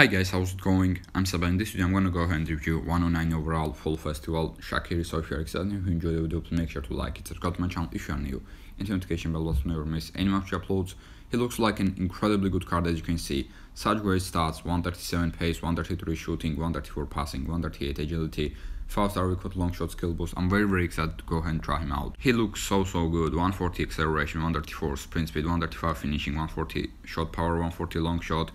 Hi guys, how's it going? I'm Saba. In this video, I'm gonna go ahead and review 109 overall full festival Shaqiri. So if you're excited and you enjoy the video, please make sure to like it, subscribe to my channel if you are new, and the notification bell to never miss any of your uploads. He looks like an incredibly good card as you can see. Such great stats, 137 pace, 133 shooting, 134 passing, 138 agility, 5 star with long shot skill boost. I'm very very excited to go ahead and try him out. He looks so so good. 140 acceleration, 134 sprint speed, 135 finishing, 140 shot power, 140 long shot.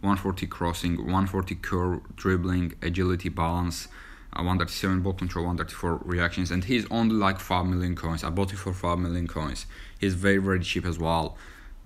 140 crossing, 140 curve, dribbling, agility, balance, uh, 137 ball control, 134 reactions, and he's only like 5 million coins. I bought it for 5 million coins. He's very, very cheap as well.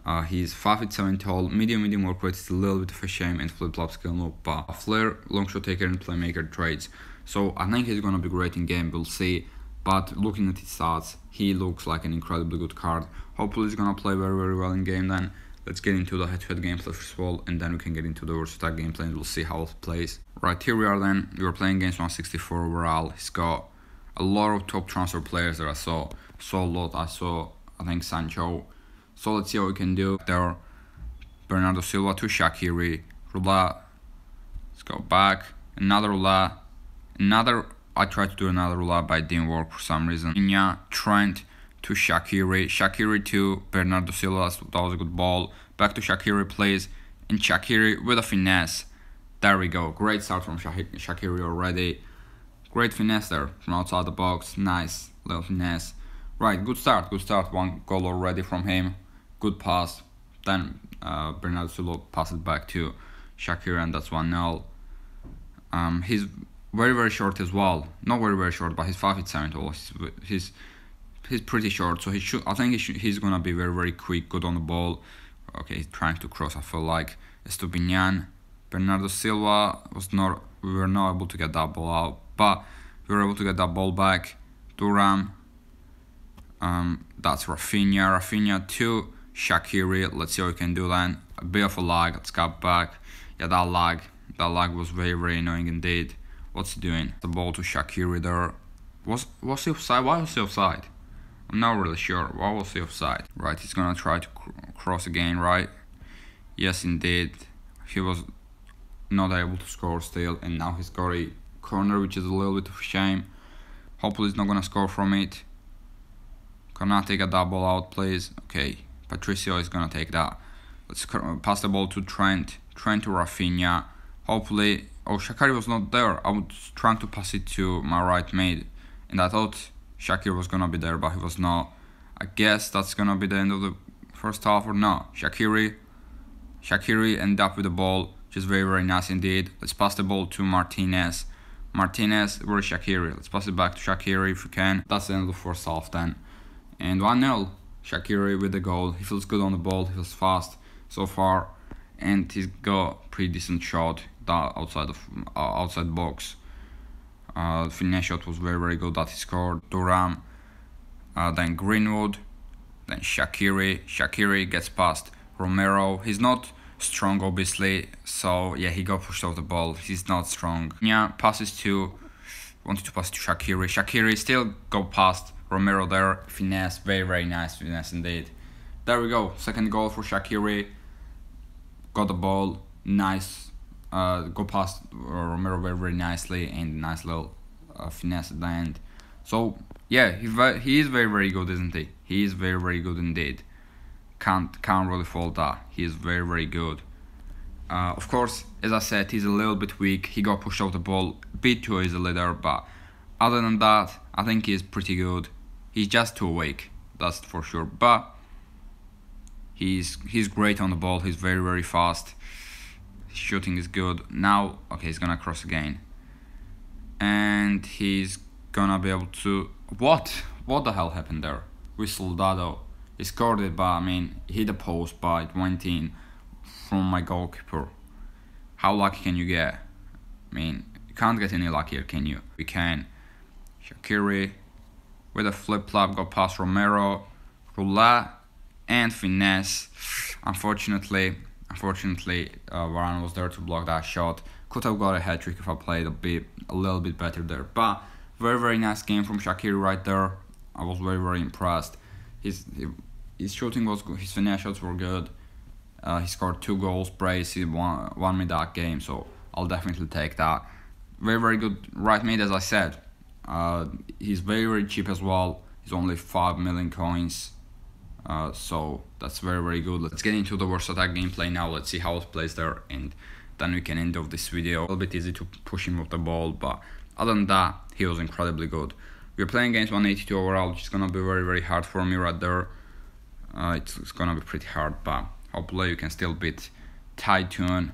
Uh, he's 5 feet 7 tall, medium, medium work rate, it's a little bit of a shame, and flip flop skill no, but a flare, long shot taker, and playmaker trades. So I think he's gonna be great in game, we'll see. But looking at his stats, he looks like an incredibly good card. Hopefully, he's gonna play very, very well in game then let's get into the head-to-head gameplay first of all and then we can get into the versus attack gameplay and we'll see how it plays. Right here we are then. We are playing against 164 overall. He's got a lot of top transfer players that i saw. Saw a lot. I saw i think sancho. So let's see what we can do. There bernardo silva to Shaqiri. rula. Let's go back. Another rula. Another i tried to do another rula but it didn't work for some reason. Inya, trent to Shaqiri. Shaqiri to Bernardo Silva. That was a good ball. Back to Shaqiri, plays. And Shaqiri with a finesse. There we go. Great start from Shaqiri already. Great finesse there from outside the box. Nice little finesse. Right, good start. Good start. One goal already from him. Good pass. Then uh, Bernardo Silva passes back to Shaqiri, and that's 1 0. Um, he's very, very short as well. Not very, very short, but he's 5 feet 7 tall. He's, he's he's pretty short, so he should. I think he should, he's gonna be very very quick, good on the ball. Okay, he's trying to cross. I feel like Estupiñan, Bernardo Silva was not. We were not able to get that ball out, but we were able to get that ball back. Thuram. Um, that's Rafinha. Rafinha to Shaqiri. Let's see what we can do then. A bit of a lag. Let's get back. Yeah, that lag. That lag was very very annoying indeed. What's he doing? The ball to Shaqiri there. Was was he offside? Why was he offside? I'm not really sure. What was the offside? Right, he's gonna try to cr cross again, right? Yes, indeed. He was not able to score still, and now he's got a corner, which is a little bit of a shame. Hopefully, he's not gonna score from it. Cannot take a double out, please. Okay, Patricio is gonna take that. Let's pass the ball to Trent. Trent to Rafinha. Hopefully, oh, Shaqiri was not there. I was trying to pass it to my right mid, and I thought Shaqiri was gonna be there, but he was not. I guess that's gonna be the end of the first half or not. Shaqiri, Shaqiri end up with the ball, which is very very nice indeed. Let's pass the ball to Martinez. Martinez, where is Shaqiri? Let's pass it back to Shaqiri if we can. That's the end of the first half then. And 1-0. Shaqiri with the goal. He feels good on the ball. He feels fast so far, and he's got pretty decent shot that outside of uh, outside box. Uh, finesse shot was very very good that he scored. Thuram, uh, then Greenwood, then Shaqiri. Shaqiri gets past Romero. He's not strong obviously, so yeah he got pushed off the ball. He's not strong. Yeah, passes to wanted to pass to Shaqiri. Shaqiri still go past Romero there. Finesse, very very nice finesse indeed. There we go. Second goal for Shaqiri. Got the ball. Nice uh, go past uh, Romero very very nicely and nice little uh, finesse at the end. So yeah, he he is very very good, isn't he? He is very very good indeed. Can't can't really fault that. He is very very good. Uh, of course, as I said, he's a little bit weak. He got pushed off the ball a bit too easily there, but other than that, I think he's pretty good. He's just too weak, that's for sure. But he's he's great on the ball. He's very very fast shooting is good. Now, okay, he's gonna cross again. And he's gonna be able to... What? What the hell happened there? With Soldado. He scored it, but I mean, hit the post, but it went in from my goalkeeper. How lucky can you get? I mean, you can't get any luckier, can you? We can. Shaqiri with a flip flop got past Romero, Roulette, and Finesse. Unfortunately, Unfortunately, uh, Varane was there to block that shot. Could have got a hat trick if I played a bit, a little bit better there. But very, very nice game from Shaqiri right there. I was very, very impressed. His his shooting was good. His finesse shots were good, Uh, he scored two goals, brace, he won, won me that game, so I'll definitely take that. Very, very good right mid, as I said. Uh, he's very, very cheap as well. He's only 5 million coins. Uh, so that's very, very good. Let's get into the Versus Attack gameplay now. Let's see how it plays there. And then we can end off this video. A little bit easy to push him with the ball, but other than that, he was incredibly good. We're playing against 182 overall, which is gonna be very, very hard for me right there. Uh, it's, it's, gonna be pretty hard, but hopefully you can still beat Tytoon.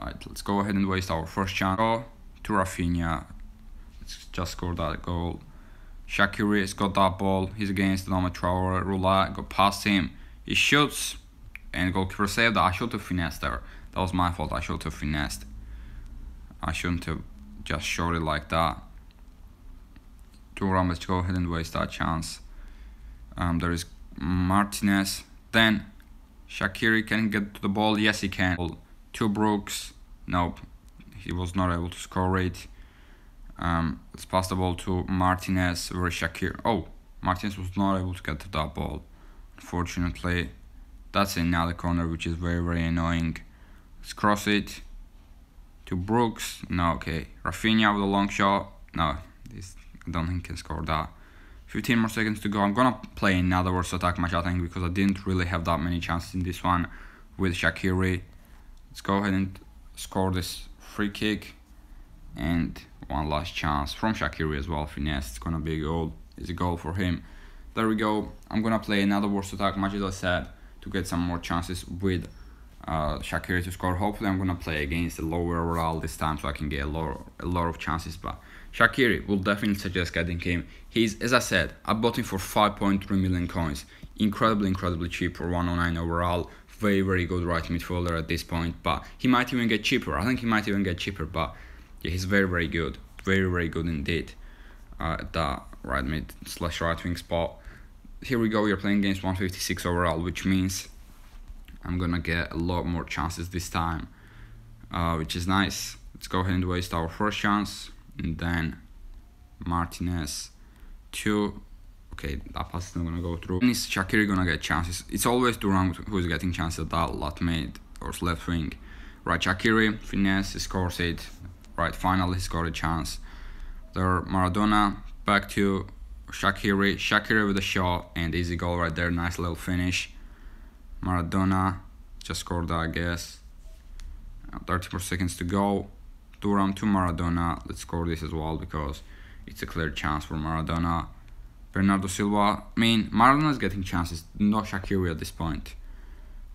Right, let's go ahead and waste our first chance. Go to Raphinha. Let's just score that goal. Shaqiri has got that ball. He's against Adama Traore. Rula got past him. He shoots and goalkeeper saved. I should have finessed there. That was my fault. I should have finessed. I shouldn't have just shot it like that. Thuram, let's go ahead and waste that chance. Um, there is Martinez. Then Shaqiri can get to the ball. Yes, he can. Two Brooks. Nope. He was not able to score it. Um, let's pass the ball to Martinez. Where Shakir. Oh, Martinez was not able to get to that ball. Unfortunately, that's another corner which is very very annoying. Let's cross it to Brooks. No, okay. Rafinha with a long shot. No, this, I don't think he can score that. 15 more seconds to go. I'm gonna play another versus attack match I think because I didn't really have that many chances in this one with Shaqiri. Let's go ahead and score this free kick and one last chance from Shaqiri as well. Finesse. It's gonna be a goal. It's a goal for him. There we go. I'm gonna play another versus attack match as I said to get some more chances with uh, Shaqiri to score. Hopefully, I'm gonna play against a lower overall this time so I can get a lot, a lot of chances. But Shaqiri will definitely suggest getting him. He's, as I said, I bought him for 5.3 million coins. Incredibly, incredibly cheap for 109 overall. Very, very good right midfielder at this point. But he might even get cheaper. I think he might even get cheaper. But yeah, he's very, very good. Very, very good indeed. Uh, at that right mid slash right wing spot here we go, are playing against 156 overall, which means I'm gonna get a lot more chances this time, uh, which is nice. Let's go ahead and waste our first chance, and then Martinez, two. Okay, that pass is not gonna go through. And is Shaqiri gonna get chances? It's always Thuram who's getting chances at that left mid or left wing. Right, Shaqiri, finesse, scores it. Right, finally he's got a chance. There, Maradona, back to Shaqiri, Shaqiri with a shot and easy goal right there. Nice little finish. Maradona just scored that, I guess. Uh, 30 more seconds to go. Thuram to Maradona. Let's score this as well because it's a clear chance for Maradona. Bernardo Silva. I mean, Maradona is getting chances, not Shaqiri at this point.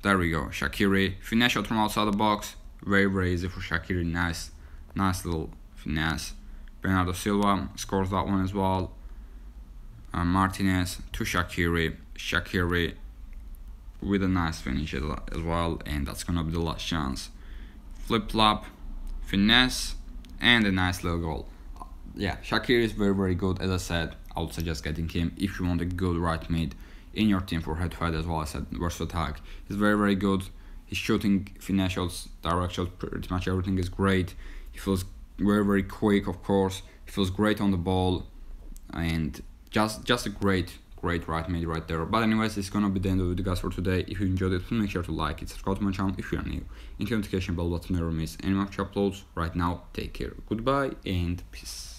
There we go. Shaqiri. Finesse shot from outside the box. Very, very easy for Shaqiri. Nice, nice little finesse. Bernardo Silva scores that one as well uh, Martinez to Shaqiri, Shaqiri with a nice finish as well, and that's gonna be the last chance. Flip flop, finesse, and a nice little goal. Yeah, Shaqiri is very very good. As I said, I would suggest getting him if you want a good right mid in your team for head to head as well. I said versus attack. He's very very good. His shooting, finesse direct shots, pretty much everything is great. He feels very very quick, of course. He feels great on the ball, and just just a great great right made right there. But anyways it's gonna be the end of the guys for today. If you enjoyed it please make sure to like it subscribe to my channel if you are new. And the notification bell button never miss any my uploads. Right now take care. Goodbye and peace